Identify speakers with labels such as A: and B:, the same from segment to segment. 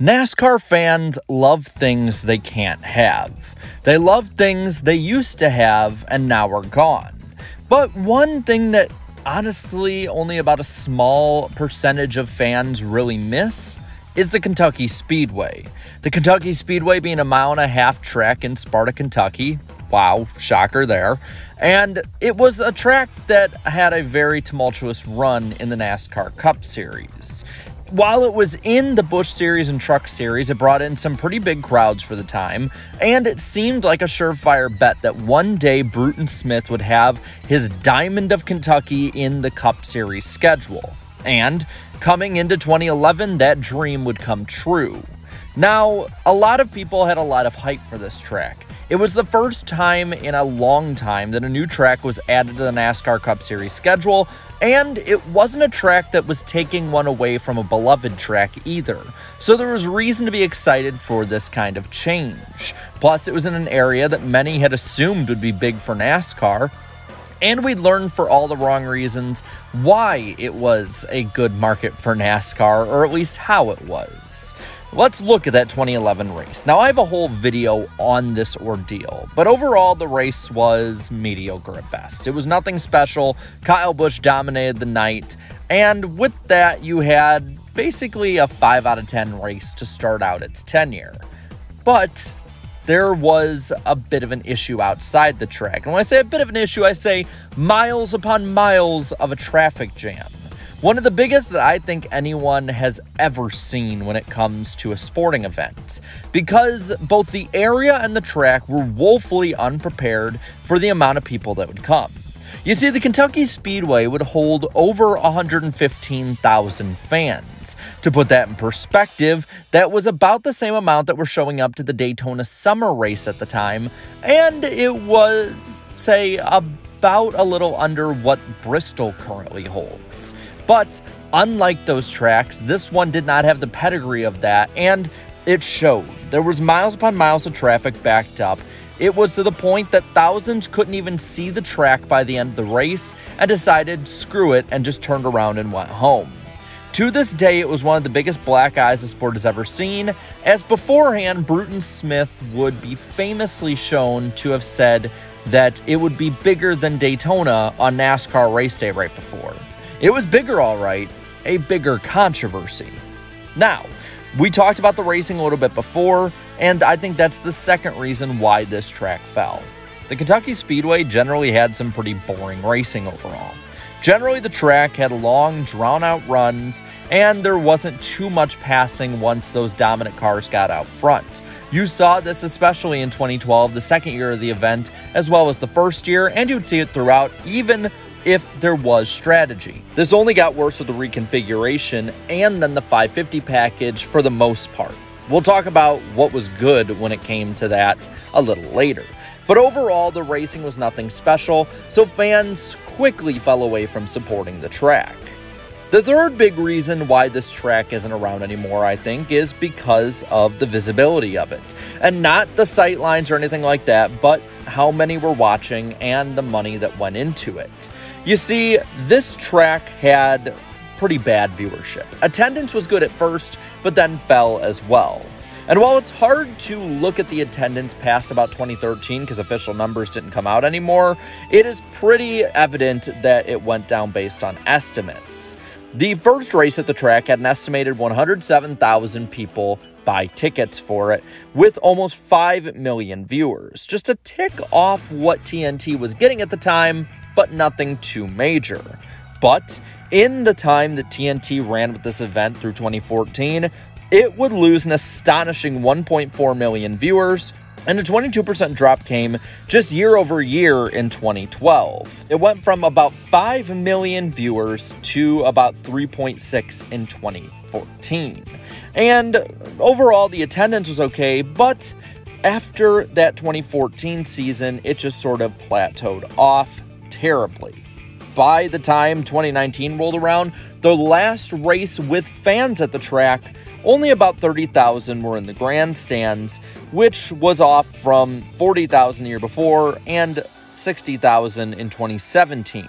A: NASCAR fans love things they can't have. They love things they used to have and now are gone. But one thing that honestly only about a small percentage of fans really miss is the Kentucky Speedway. The Kentucky Speedway being a mile and a half track in Sparta, Kentucky. Wow, shocker there. And it was a track that had a very tumultuous run in the NASCAR Cup Series while it was in the Busch Series and Truck Series, it brought in some pretty big crowds for the time, and it seemed like a surefire bet that one day Bruton Smith would have his Diamond of Kentucky in the Cup Series schedule. And coming into 2011, that dream would come true. Now, a lot of people had a lot of hype for this track. It was the first time in a long time that a new track was added to the NASCAR Cup Series schedule, and it wasn't a track that was taking one away from a beloved track either. So there was reason to be excited for this kind of change. Plus, it was in an area that many had assumed would be big for NASCAR, and we learned for all the wrong reasons why it was a good market for NASCAR, or at least how it was. Let's look at that 2011 race. Now, I have a whole video on this ordeal, but overall, the race was mediocre at best. It was nothing special. Kyle Busch dominated the night, and with that, you had basically a 5 out of 10 race to start out its tenure. But there was a bit of an issue outside the track. And when I say a bit of an issue, I say miles upon miles of a traffic jam. One of the biggest that I think anyone has ever seen when it comes to a sporting event, because both the area and the track were woefully unprepared for the amount of people that would come. You see, the Kentucky Speedway would hold over 115,000 fans. To put that in perspective, that was about the same amount that were showing up to the Daytona Summer Race at the time, and it was, say, about a little under what Bristol currently holds. But unlike those tracks, this one did not have the pedigree of that, and it showed. There was miles upon miles of traffic backed up. It was to the point that thousands couldn't even see the track by the end of the race and decided screw it and just turned around and went home. To this day, it was one of the biggest black eyes the sport has ever seen, as beforehand, Bruton Smith would be famously shown to have said that it would be bigger than Daytona on NASCAR race day right before. It was bigger, all right, a bigger controversy. Now, we talked about the racing a little bit before, and I think that's the second reason why this track fell. The Kentucky Speedway generally had some pretty boring racing overall. Generally, the track had long, drawn out runs, and there wasn't too much passing once those dominant cars got out front. You saw this especially in 2012, the second year of the event, as well as the first year, and you'd see it throughout, even if there was strategy. This only got worse with the reconfiguration and then the 550 package for the most part. We'll talk about what was good when it came to that a little later. But overall, the racing was nothing special, so fans quickly fell away from supporting the track. The third big reason why this track isn't around anymore, I think, is because of the visibility of it. And not the sight lines or anything like that, but how many were watching and the money that went into it. You see, this track had pretty bad viewership. Attendance was good at first, but then fell as well. And while it's hard to look at the attendance past about 2013 because official numbers didn't come out anymore, it is pretty evident that it went down based on estimates. The first race at the track had an estimated 107,000 people buy tickets for it, with almost 5 million viewers. Just a tick off what TNT was getting at the time, but nothing too major. But in the time that TNT ran with this event through 2014, it would lose an astonishing 1.4 million viewers, and a 22% drop came just year over year in 2012. It went from about 5 million viewers to about 3.6 in 2014. And overall, the attendance was okay, but after that 2014 season, it just sort of plateaued off terribly. By the time 2019 rolled around, the last race with fans at the track only about 30,000 were in the grandstands, which was off from 40,000 the year before and 60,000 in 2017.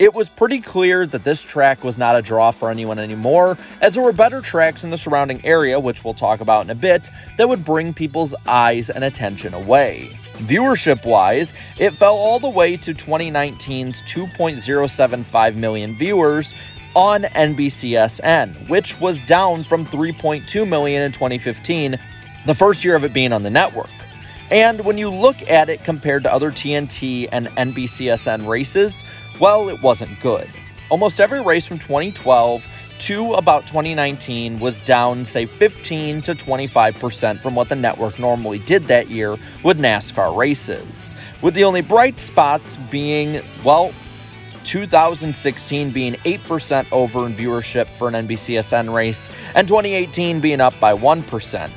A: It was pretty clear that this track was not a draw for anyone anymore, as there were better tracks in the surrounding area, which we'll talk about in a bit, that would bring people's eyes and attention away. Viewership wise, it fell all the way to 2019's 2.075 million viewers on NBCSN, which was down from 3.2 million in 2015, the first year of it being on the network. And when you look at it compared to other TNT and NBCSN races, well, it wasn't good. Almost every race from 2012 to about 2019 was down, say, 15 to 25% from what the network normally did that year with NASCAR races. With the only bright spots being, well, 2016 being 8% over in viewership for an NBCSN race, and 2018 being up by 1%.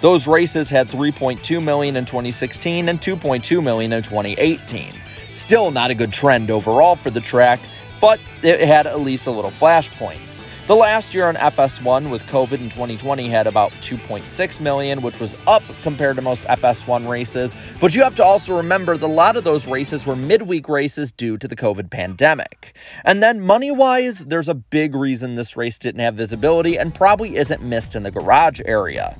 A: Those races had 3.2 million in 2016 and 2.2 million in 2018. Still not a good trend overall for the track, but it had at least a little flashpoints. The last year on FS1 with COVID in 2020 had about 2.6 million, which was up compared to most FS1 races. But you have to also remember that a lot of those races were midweek races due to the COVID pandemic. And then money wise, there's a big reason this race didn't have visibility and probably isn't missed in the garage area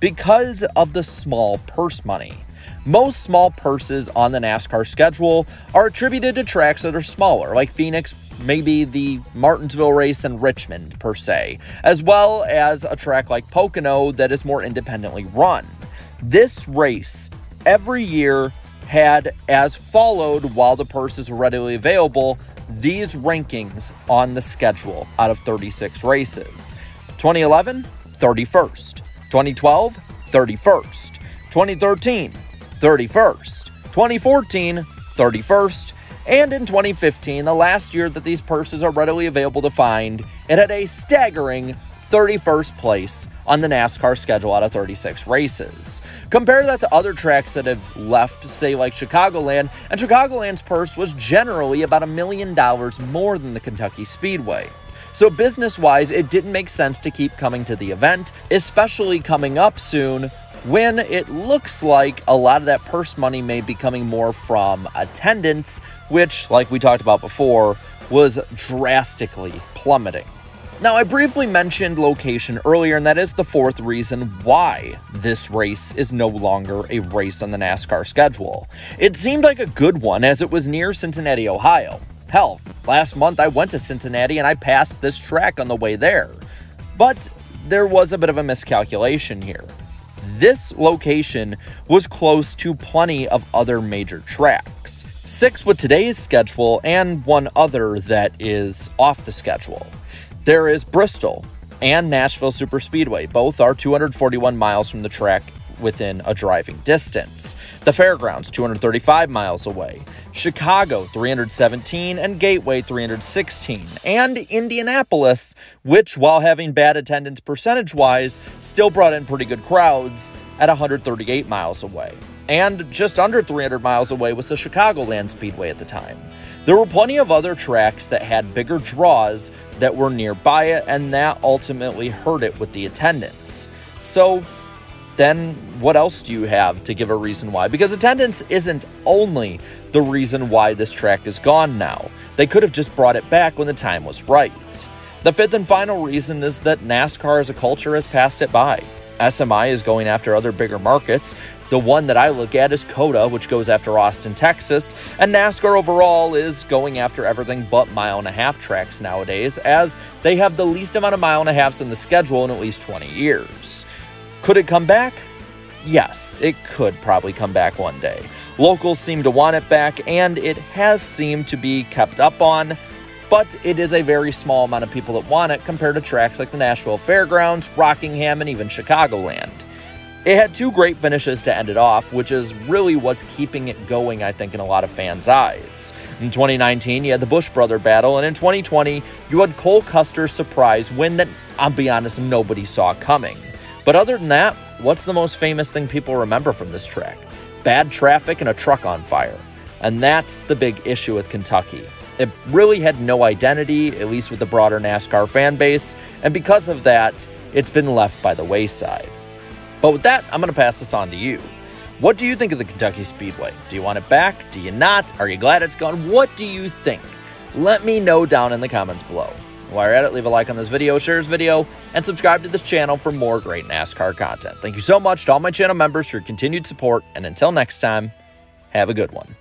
A: because of the small purse money. Most small purses on the NASCAR schedule are attributed to tracks that are smaller, like Phoenix, maybe the Martinsville race in Richmond, per se, as well as a track like Pocono that is more independently run. This race, every year, had as followed while the purses were readily available these rankings on the schedule out of 36 races 2011, 31st. 2012, 31st. 2013, 31st. 2014, 31st. And in 2015, the last year that these purses are readily available to find, it had a staggering 31st place on the NASCAR schedule out of 36 races. Compare that to other tracks that have left, say like Chicagoland, and Chicagoland's purse was generally about a million dollars more than the Kentucky Speedway. So, business wise, it didn't make sense to keep coming to the event, especially coming up soon when it looks like a lot of that purse money may be coming more from attendance, which, like we talked about before, was drastically plummeting. Now, I briefly mentioned location earlier, and that is the fourth reason why this race is no longer a race on the NASCAR schedule. It seemed like a good one as it was near Cincinnati, Ohio. Hell, last month I went to Cincinnati and I passed this track on the way there. But there was a bit of a miscalculation here. This location was close to plenty of other major tracks. Six with today's schedule and one other that is off the schedule. There is Bristol and Nashville Superspeedway. Both are 241 miles from the track within a driving distance. The fairgrounds, 235 miles away. Chicago 317, and Gateway 316, and Indianapolis, which, while having bad attendance percentage wise, still brought in pretty good crowds at 138 miles away. And just under 300 miles away was the Chicagoland Speedway at the time. There were plenty of other tracks that had bigger draws that were nearby it, and that ultimately hurt it with the attendance. So, then what else do you have to give a reason why? Because attendance isn't only the reason why this track is gone now. They could have just brought it back when the time was right. The fifth and final reason is that NASCAR as a culture has passed it by. SMI is going after other bigger markets. The one that I look at is COTA, which goes after Austin, Texas, and NASCAR overall is going after everything but mile and a half tracks nowadays, as they have the least amount of mile and a halves in the schedule in at least 20 years. Could it come back? Yes, it could probably come back one day. Locals seem to want it back, and it has seemed to be kept up on, but it is a very small amount of people that want it compared to tracks like the Nashville Fairgrounds, Rockingham, and even Chicagoland. It had two great finishes to end it off, which is really what's keeping it going, I think, in a lot of fans' eyes. In 2019, you had the Busch Brother battle, and in 2020, you had Cole Custer's surprise win that, I'll be honest, nobody saw coming. But other than that, what's the most famous thing people remember from this track? Bad traffic and a truck on fire. And that's the big issue with Kentucky. It really had no identity, at least with the broader NASCAR fan base, and because of that, it's been left by the wayside. But with that, I'm going to pass this on to you. What do you think of the Kentucky Speedway? Do you want it back? Do you not? Are you glad it's gone? What do you think? Let me know down in the comments below. While you're at it, leave a like on this video, share this video, and subscribe to this channel for more great NASCAR content. Thank you so much to all my channel members for your continued support, and until next time, have a good one.